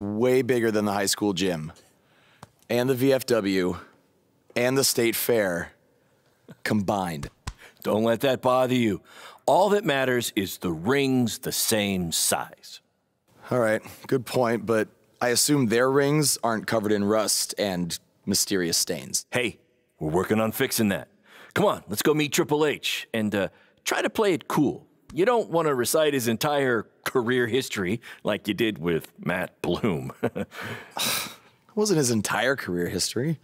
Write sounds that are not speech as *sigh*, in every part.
way bigger than the high school gym, and the VFW, and the state fair combined. Don't let that bother you. All that matters is the ring's the same size. All right, good point, but I assume their rings aren't covered in rust and mysterious stains. Hey, we're working on fixing that. Come on, let's go meet Triple H and uh, try to play it cool. You don't want to recite his entire career history like you did with Matt Bloom. *laughs* it wasn't his entire career history.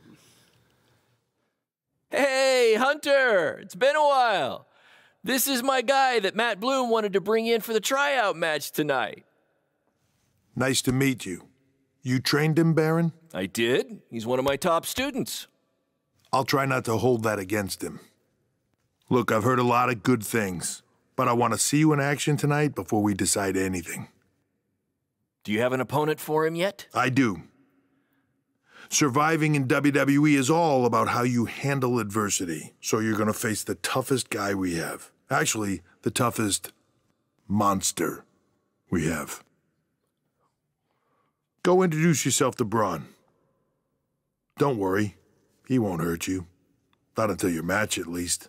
Hey, Hunter! It's been a while. This is my guy that Matt Bloom wanted to bring in for the tryout match tonight. Nice to meet you. You trained him, Baron? I did. He's one of my top students. I'll try not to hold that against him. Look, I've heard a lot of good things, but I want to see you in action tonight before we decide anything. Do you have an opponent for him yet? I do. Surviving in WWE is all about how you handle adversity, so you're going to face the toughest guy we have. Actually, the toughest monster we have. Go introduce yourself to Braun. Don't worry, he won't hurt you. Not until your match, at least.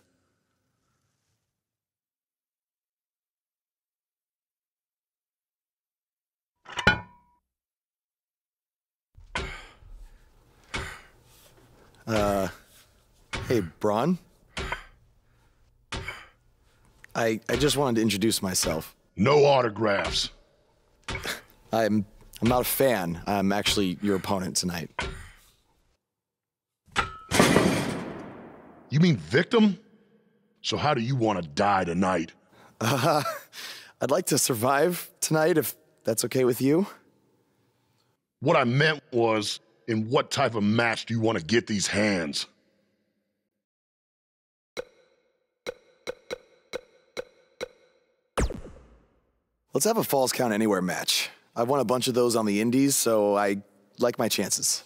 Uh, hey, Braun? I, I just wanted to introduce myself. No autographs. *laughs* I'm I'm not a fan. I'm actually your opponent tonight. You mean victim? So how do you want to die tonight? Uh, *laughs* I'd like to survive tonight if that's okay with you. What I meant was, in what type of match do you want to get these hands? Let's have a Falls Count Anywhere match. I've won a bunch of those on the indies, so I like my chances.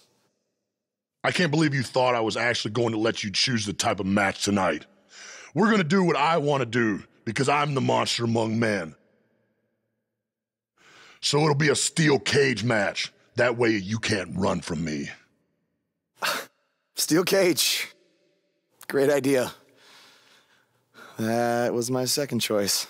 I can't believe you thought I was actually going to let you choose the type of match tonight. We're going to do what I want to do because I'm the monster among men. So it'll be a steel cage match. That way you can't run from me. Steel cage. Great idea. That was my second choice.